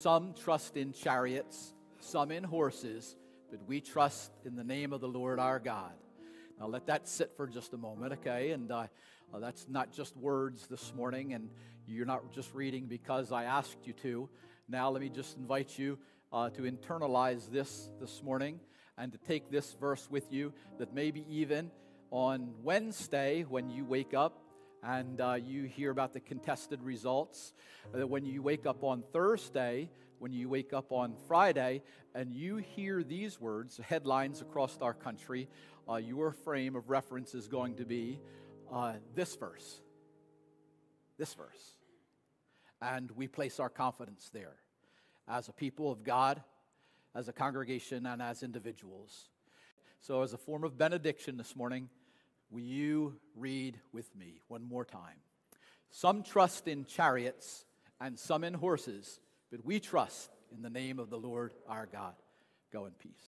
Some trust in chariots, some in horses, but we trust in the name of the Lord our God. Now let that sit for just a moment, okay? And uh, uh, that's not just words this morning, and you're not just reading because I asked you to. Now let me just invite you uh, to internalize this this morning and to take this verse with you that maybe even on Wednesday when you wake up and uh, you hear about the contested results. That when you wake up on Thursday, when you wake up on Friday, and you hear these words, headlines across our country, uh, your frame of reference is going to be uh, this verse. This verse. And we place our confidence there as a people of God, as a congregation, and as individuals. So, as a form of benediction this morning, Will you read one more time? Some trust in chariots and some in horses, but we trust in the name of the Lord our God. Go in peace.